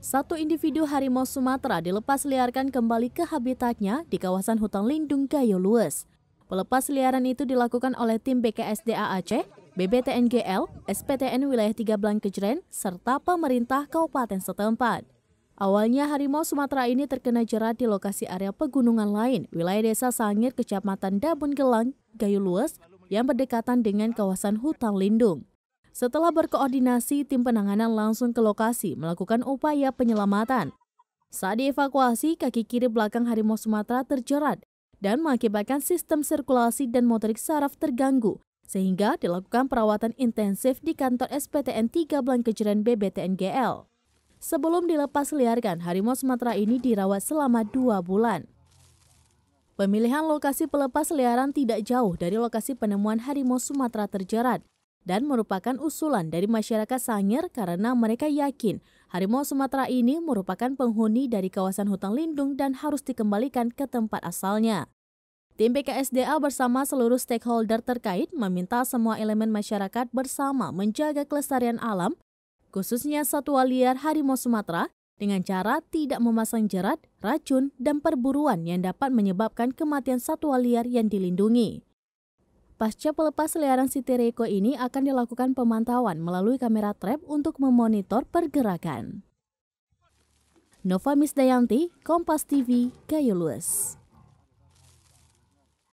Satu individu harimau Sumatera dilepas liarkan kembali ke habitatnya di kawasan hutan lindung Gayo Lues. Pelepas liaran itu dilakukan oleh tim BKSDA Aceh, BBTNGL, SPTN Wilayah 3 Blankejren, serta pemerintah kabupaten setempat. Awalnya harimau Sumatera ini terkena jerat di lokasi area pegunungan lain, wilayah desa Sangir, Kecamatan Dabun Gelang, Gayo Lues, yang berdekatan dengan kawasan hutan lindung. Setelah berkoordinasi, tim penanganan langsung ke lokasi melakukan upaya penyelamatan. Saat dievakuasi, kaki kiri belakang harimau Sumatera terjerat dan mengakibatkan sistem sirkulasi dan motorik saraf terganggu, sehingga dilakukan perawatan intensif di kantor SPTN 3 Blankejeren BBTNGL. Sebelum dilepas liarkan, harimau Sumatera ini dirawat selama dua bulan. Pemilihan lokasi pelepas liaran tidak jauh dari lokasi penemuan harimau Sumatera terjerat dan merupakan usulan dari masyarakat Sangir karena mereka yakin harimau Sumatera ini merupakan penghuni dari kawasan hutan lindung dan harus dikembalikan ke tempat asalnya. Tim BKSDA bersama seluruh stakeholder terkait meminta semua elemen masyarakat bersama menjaga kelestarian alam, khususnya satwa liar harimau Sumatera, dengan cara tidak memasang jerat, racun, dan perburuan yang dapat menyebabkan kematian satwa liar yang dilindungi. Pasca pelepas liaran si Tereko ini akan dilakukan pemantauan melalui kamera trap untuk memonitor pergerakan. Nova Misdayanti, Kompas TV, Gayo Lues.